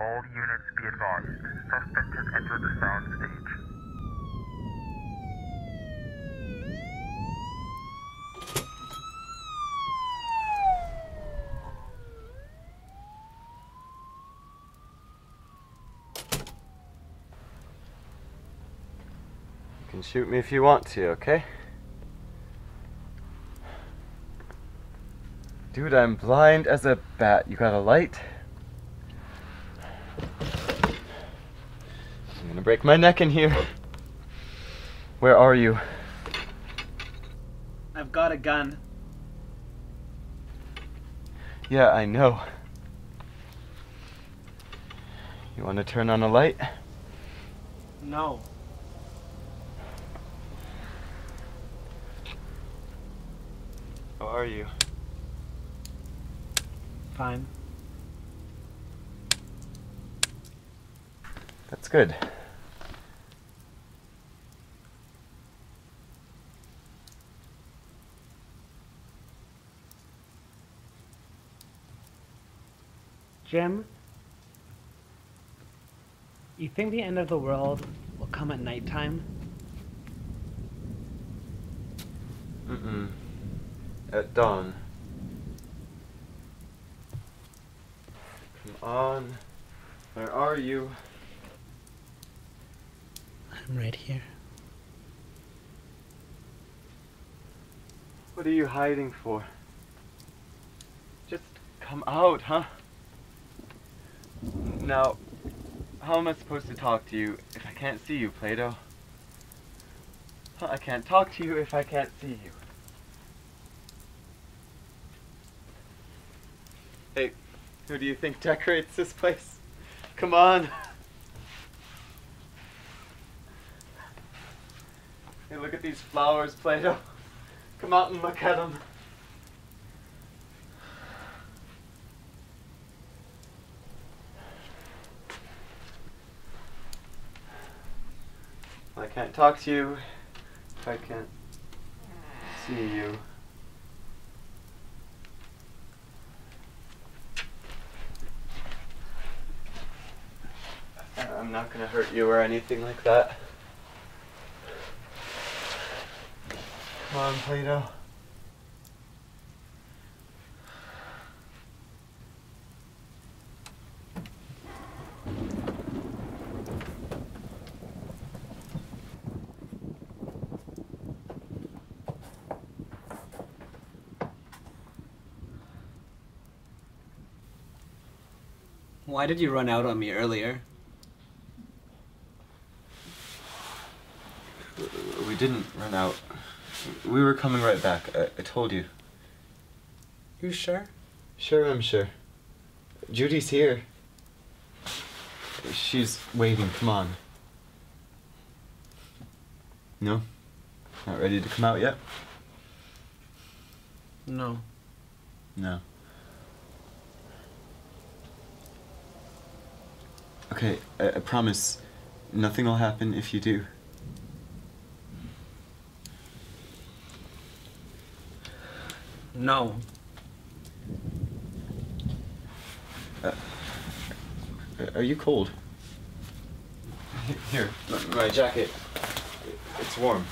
All units be advised. Suspect has entered the sound stage. You can shoot me if you want to, okay? Dude, I'm blind as a bat. You got a light? I'm gonna break my neck in here. Where are you? I've got a gun. Yeah, I know. You wanna turn on a light? No. How are you? Fine. That's good. Jim, you think the end of the world will come at nighttime? Mm-mm. At dawn. Come on. Where are you? I'm right here. What are you hiding for? Just come out, huh? Now, how am I supposed to talk to you if I can't see you, Plato? I can't talk to you if I can't see you. Hey, who do you think decorates this place? Come on. Hey, look at these flowers, Plato. Come out and look at them. I can't talk to you if I can't see you. Uh, I'm not gonna hurt you or anything like that. Come on, Plato. Why did you run out on me earlier? We didn't run out. We were coming right back. I, I told you. You sure? Sure, I'm sure. Judy's here. She's waiting. Come on. No? Not ready to come out yet? No. No. Okay, I, I promise nothing will happen if you do. No. Uh, are you cold? Here, my, my jacket. It's warm.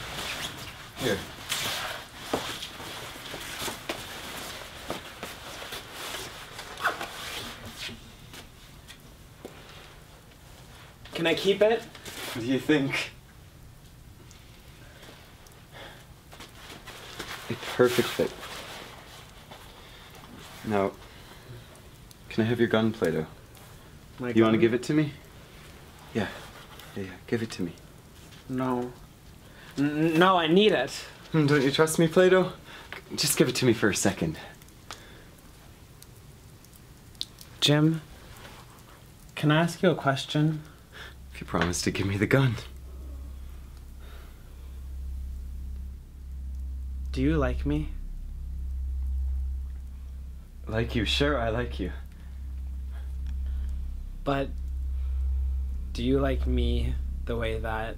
Here. Can I keep it? What do you think? A perfect fit. Now, can I have your gun, Plato? My You want to give it to me? Yeah. Yeah, yeah. Give it to me. No. N- no, I need it. Hmm, Don't you trust me, Plato? Just give it to me for a second. Jim, can I ask you a question? If you promise to give me the gun. Do you like me? Like you, sure, I like you. But do you like me the way that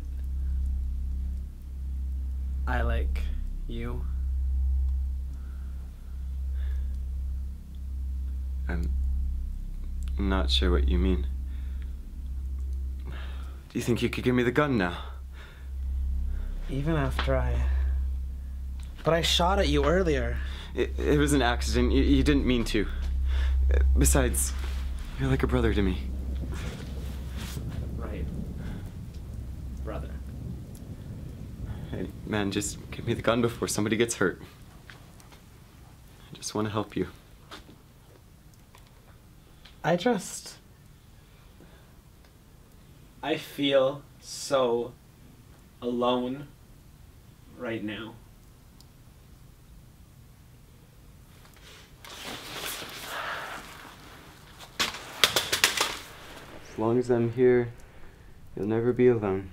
I like you? I'm not sure what you mean. Do you think you could give me the gun now? Even after I. But I shot at you earlier. It, it was an accident. You, you didn't mean to. Besides, you're like a brother to me. Right. Brother. Hey, man, just give me the gun before somebody gets hurt. I just want to help you. I just. I feel so alone right now. As long as I'm here, you'll never be alone.